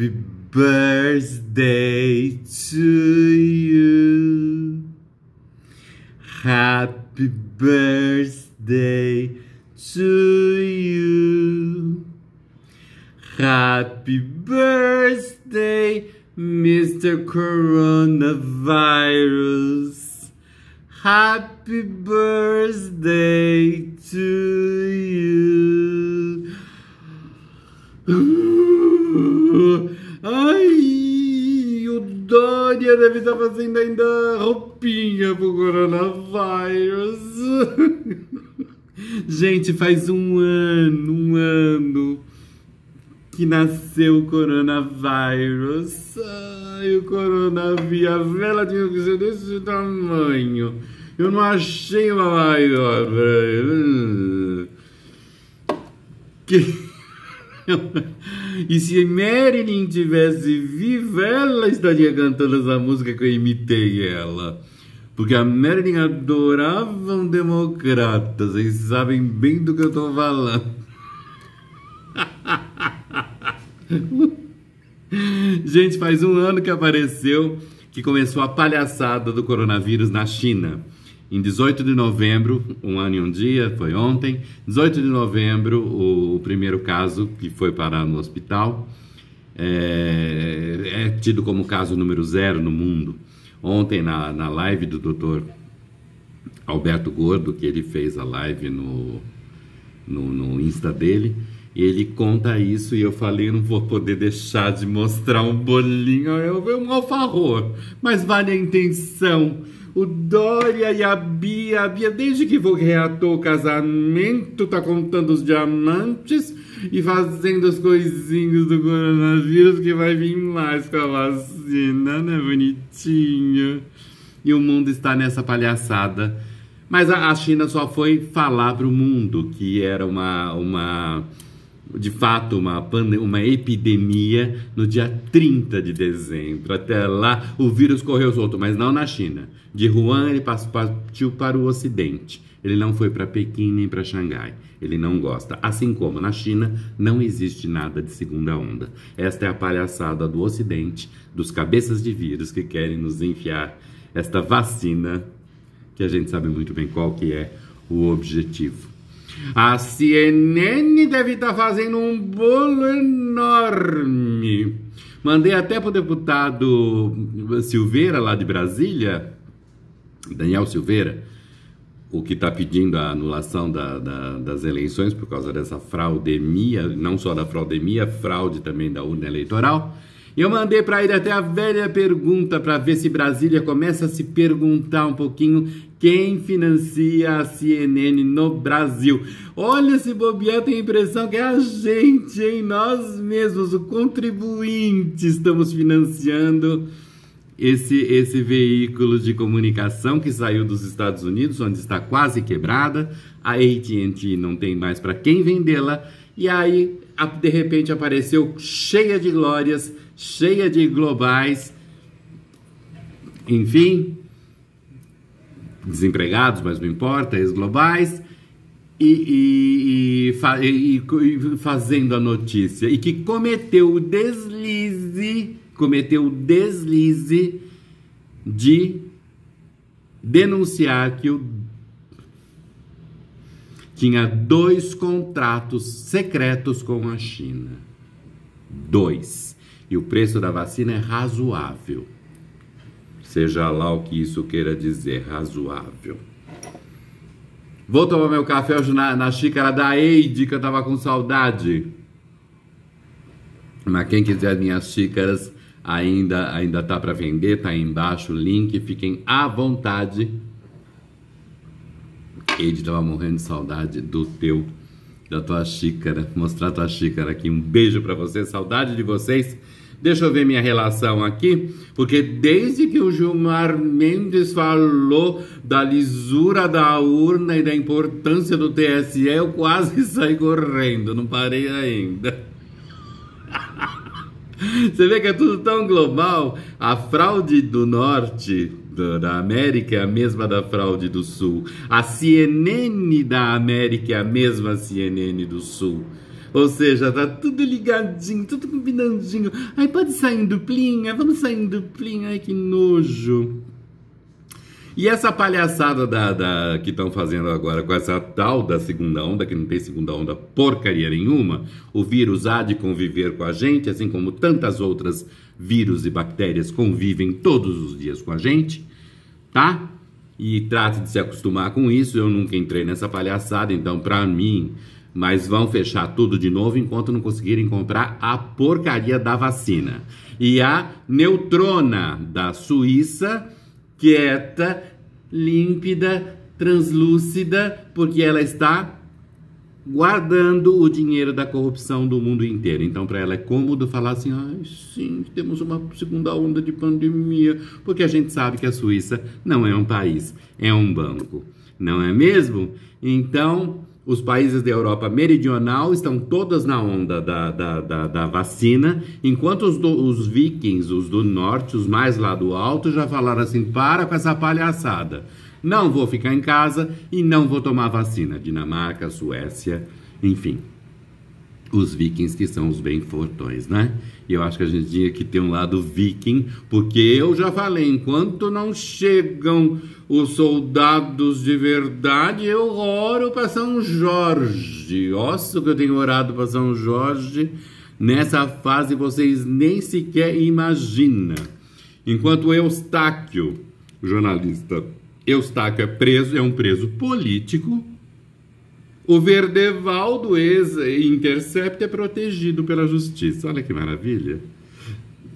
Happy birthday to you. Happy birthday to you. Happy birthday, Mr. Coronavirus. Happy birthday to you. Ai, o Dória deve estar fazendo ainda roupinha pro coronavírus. Gente, faz um ano, um ano que nasceu o coronavírus. Ai, o coronavírus, a vela tinha que ser desse tamanho. Eu não achei uma maior. Que... E se Marilyn tivesse viva, ela estaria cantando essa música que eu imitei ela. Porque a Marilyn adorava um democrata. Vocês sabem bem do que eu tô falando. Gente, faz um ano que apareceu que começou a palhaçada do coronavírus na China. Em 18 de novembro, um ano e um dia, foi ontem, 18 de novembro, o, o primeiro caso que foi parar no hospital. É, é, tido como caso número zero no mundo. Ontem, na, na live do doutor Alberto Gordo, que ele fez a live no, no, no Insta dele, ele conta isso e eu falei, não vou poder deixar de mostrar um bolinho, é um alfarror, mas vale a intenção o Dória e a Bia. A Bia, desde que reatou o casamento, tá contando os diamantes e fazendo as coisinhas do coronavírus que vai vir mais com a vacina, né? Bonitinho. E o mundo está nessa palhaçada. Mas a China só foi falar para o mundo que era uma. uma de fato uma, uma epidemia no dia 30 de dezembro. Até lá o vírus correu solto, mas não na China. De Wuhan ele partiu para o Ocidente. Ele não foi para Pequim nem para Xangai. Ele não gosta. Assim como na China não existe nada de segunda onda. Esta é a palhaçada do Ocidente, dos cabeças de vírus que querem nos enfiar esta vacina que a gente sabe muito bem qual que é o objetivo. A CNN deve estar fazendo um bolo enorme. Mandei até para o deputado Silveira, lá de Brasília, Daniel Silveira, o que está pedindo a anulação da, da, das eleições por causa dessa fraudemia, não só da fraudemia, fraude também da urna eleitoral. Eu mandei para ele até a velha pergunta para ver se Brasília começa a se perguntar um pouquinho quem financia a CNN no Brasil. Olha, se bobear, tem a impressão que é a gente, hein? Nós mesmos, o contribuinte, estamos financiando esse, esse veículo de comunicação que saiu dos Estados Unidos, onde está quase quebrada. A AT&T não tem mais para quem vendê-la. E aí, de repente, apareceu cheia de glórias, cheia de globais. Enfim, desempregados, mas não importa, ex-globais, e, e, e, e, fazendo a notícia, e que cometeu o deslize, cometeu o deslize de denunciar que o, tinha dois contratos secretos com a China. Dois. E o preço da vacina é razoável seja lá o que isso queira dizer, razoável. Vou tomar meu café hoje na, na xícara da Eide, que eu tava com saudade. Mas quem quiser minhas xícaras, ainda ainda tá para vender, tá aí embaixo o link, fiquem à vontade. Eide tava morrendo de saudade do teu, da tua xícara, mostrar tua xícara aqui. Um beijo para você, saudade de vocês. Deixa eu ver minha relação aqui, porque desde que o Gilmar Mendes falou da lisura da urna e da importância do TSE, eu quase saí correndo, não parei ainda. Você vê que é tudo tão global. A fraude do norte da América é a mesma da fraude do sul. A CNN da América é a mesma CNN do sul. Ou seja, tá tudo ligadinho, tudo combinandinho. Ai, pode sair em duplinha, vamos sair em duplinha. Ai, que nojo. E essa palhaçada da, da que estão fazendo agora com essa tal da segunda onda, que não tem segunda onda porcaria nenhuma, o vírus há de conviver com a gente, assim como tantas outras vírus e bactérias convivem todos os dias com a gente, tá? E trate de se acostumar com isso. Eu nunca entrei nessa palhaçada, então, para mim, mas vão fechar tudo de novo enquanto não conseguirem comprar a porcaria da vacina. E a neutrona da Suíça, quieta, límpida, translúcida, porque ela está guardando o dinheiro da corrupção do mundo inteiro. Então, para ela é cômodo falar assim: ai, sim, temos uma segunda onda de pandemia, porque a gente sabe que a Suíça não é um país, é um banco, não é mesmo? Então, os países da Europa Meridional estão todas na onda da, da, da, da vacina, enquanto os, do, os vikings, os do norte, os mais lá do alto, já falaram assim: para com essa palhaçada. Não vou ficar em casa e não vou tomar vacina. Dinamarca, Suécia, enfim. Os vikings que são os bem fortões, né? E eu acho que a gente tinha que ter um lado viking, porque eu já falei, enquanto não chegam os soldados de verdade, eu oro para São Jorge. Nossa, que eu tenho orado para São Jorge. Nessa fase vocês nem sequer imaginam. Enquanto Eustáquio, jornalista Eustáquio é preso, é um preso político. O Verdeval do ex-Intercept é protegido pela justiça. Olha que maravilha.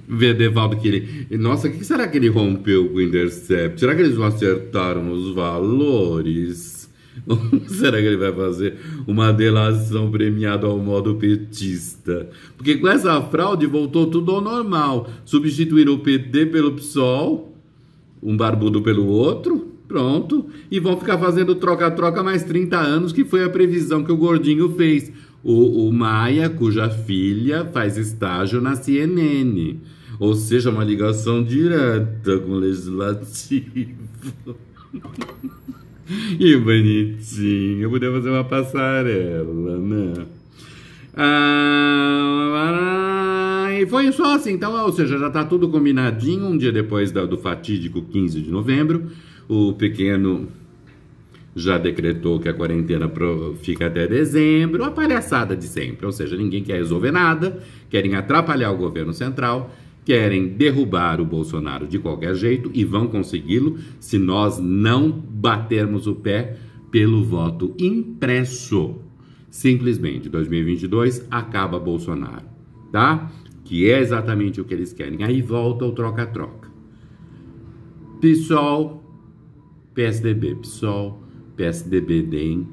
Verdevaldo que ele. Nossa, o que será que ele rompeu com o Intercept? Será que eles não acertaram os valores? Ou será que ele vai fazer uma delação premiada ao modo petista? Porque com essa fraude voltou tudo ao normal. Substituíram o PT pelo PSOL, um barbudo pelo outro, Pronto. E vão ficar fazendo troca-troca mais 30 anos, que foi a previsão que o Gordinho fez. O, o Maia, cuja filha faz estágio na CNN. Ou seja, uma ligação direta com o legislativo. e bonitinho, poder fazer uma passarela, né? Ah, e foi só assim, então, ou seja, já está tudo combinadinho. Um dia depois do fatídico 15 de novembro, o pequeno já decretou que a quarentena fica até dezembro, a palhaçada de sempre. Ou seja, ninguém quer resolver nada, querem atrapalhar o governo central, querem derrubar o Bolsonaro de qualquer jeito e vão consegui-lo se nós não batermos o pé pelo voto impresso. Simplesmente, 2022 acaba Bolsonaro, tá? Que é exatamente o que eles querem. Aí volta o troca-troca. PSOL PSDB, PSOL, PSDB, DEM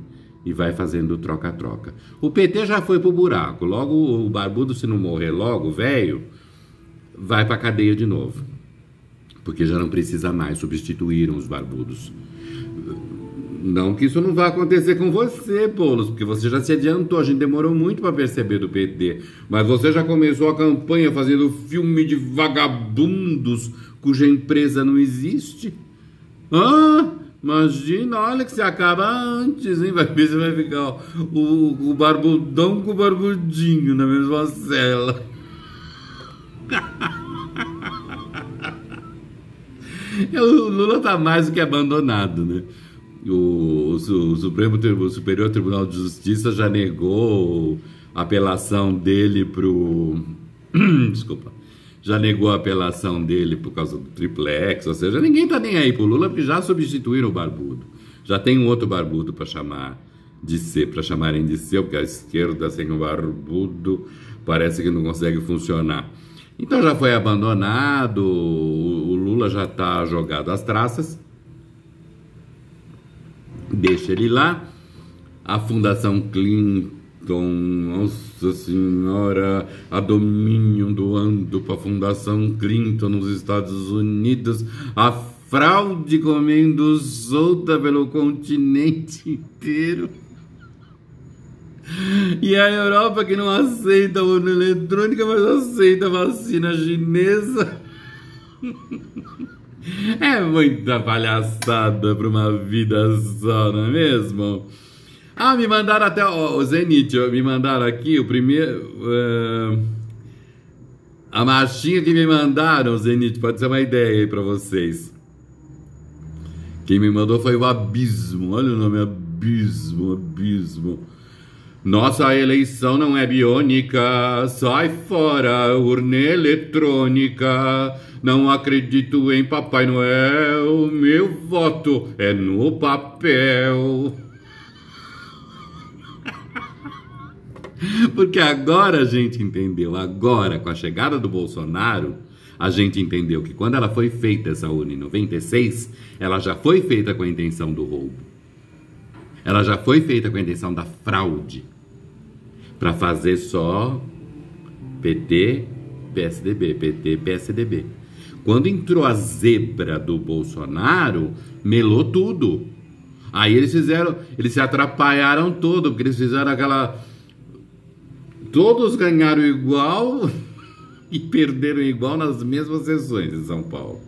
e vai fazendo troca-troca. O PT já foi pro buraco. Logo o barbudo, se não morrer logo, velho, vai pra cadeia de novo. Porque já não precisa mais, substituíram os barbudos. Não que isso não vá acontecer com você, Boulos, porque você já se adiantou, a gente demorou muito para perceber do PT. Mas você já começou a campanha fazendo filme de vagabundos cuja empresa não existe. Ah, imagina, olha que se acaba antes, hein? Vai ver se vai ficar o, o barbudão com o barbudinho na mesma cela. o Lula tá mais do que abandonado, né? O, o, o Supremo o Superior Tribunal de Justiça já negou a apelação dele pro desculpa já negou a apelação dele por causa do triplex, ou seja, ninguém está nem aí pro Lula porque já substituíram o Barbudo. Já tem um outro Barbudo para chamar de ser, para chamarem de seu, porque a esquerda sem o Barbudo parece que não consegue funcionar. Então já foi abandonado, o Lula já está jogado às traças, deixa ele lá. A Fundação Clinton então, Nossa Senhora, a domínio do ando para a Fundação Clinton nos Estados Unidos, a fraude comendo solta pelo continente inteiro. E a Europa que não aceita a urna eletrônica, mas aceita a vacina chinesa. É muita palhaçada para uma vida só, não é mesmo? Ah, me mandaram até o Zenit, me mandaram aqui o primeiro. Uh, a marchinha que me mandaram, Zenit, pode ser uma ideia aí pra vocês. Quem me mandou foi o Abismo, olha o nome, Abismo, Abismo. Nossa eleição não é biônica, sai fora, urna eletrônica. Não acredito em Papai Noel, meu voto é no papel. Porque agora a gente entendeu, agora com a chegada do Bolsonaro, a gente entendeu que quando ela foi feita essa urna em 96, ela já foi feita com a intenção do roubo. Ela já foi feita com a intenção da fraude para fazer só PT, PSDB, PT, PSDB. Quando entrou a zebra do Bolsonaro, melou tudo. Aí eles fizeram, eles se atrapalharam todo, porque eles fizeram aquela todos ganharam igual e perderam igual nas mesmas sessões em São Paulo.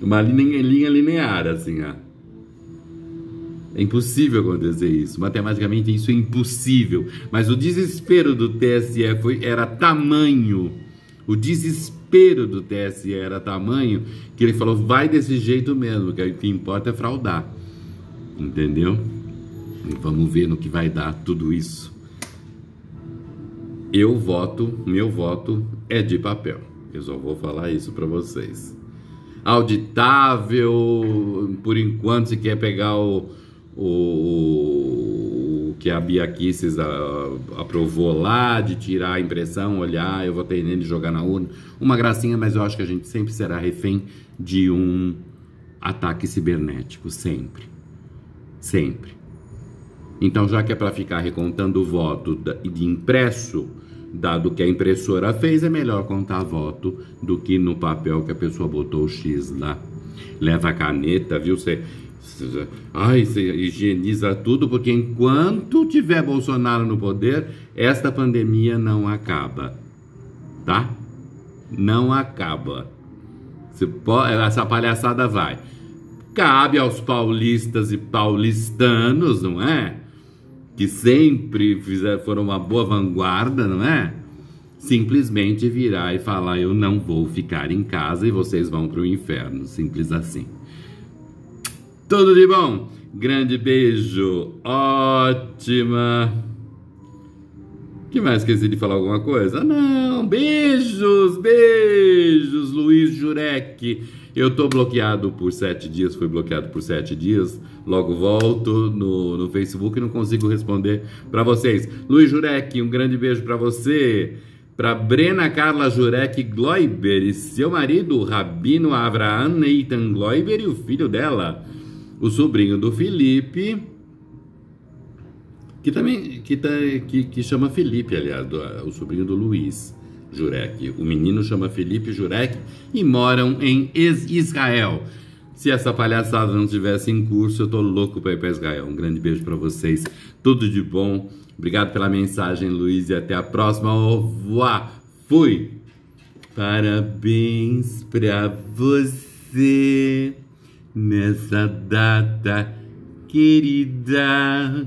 Uma linha, linha linear assim, ó. É impossível acontecer isso. Matematicamente isso é impossível. Mas o desespero do TSE foi, era tamanho. O desespero do TSE era tamanho que ele falou: vai desse jeito mesmo, que o que importa é fraudar. Entendeu? E vamos ver no que vai dar tudo isso. Eu voto, meu voto é de papel. Eu só vou falar isso para vocês. Auditável, por enquanto, se quer pegar o o, o que a Bia Kisses aprovou lá, de tirar a impressão, olhar, eu votei nele, jogar na urna. Uma gracinha, mas eu acho que a gente sempre será refém de um ataque cibernético, sempre. Sempre. Então, já que é para ficar recontando o voto de impresso, dado que a impressora fez, é melhor contar voto do que no papel que a pessoa botou o X lá. Leva a caneta, viu? Você Ai, você higieniza tudo, porque enquanto tiver Bolsonaro no poder, esta pandemia não acaba. Tá? Não acaba. Essa palhaçada vai. Cabe aos paulistas e paulistanos, não é? Que sempre fizeram, foram uma boa vanguarda, não é? Simplesmente virar e falar: eu não vou ficar em casa e vocês vão para o inferno. Simples assim. Tudo de bom? Grande beijo. Ótima. Que mais esqueci de falar alguma coisa? Não, beijos, beijos, Luiz Jurek. Eu tô bloqueado por sete dias, fui bloqueado por sete dias. Logo volto no, no Facebook e não consigo responder para vocês. Luiz Jurek, um grande beijo para você. Para Brena Carla Jurek Gloiber e seu marido, Rabino Avraham Neitan Gloiber e o filho dela o sobrinho do Felipe, que também que, tá, que, que chama Felipe, aliás, do, o sobrinho do Luiz Jurek. O menino chama Felipe Jurek e moram em Israel. Se essa palhaçada não tivesse em curso, eu tô louco para ir para Israel. Um grande beijo para vocês, tudo de bom. Obrigado pela mensagem, Luiz, e até a próxima. Au revoir. Fui. Parabéns para você nessa data querida.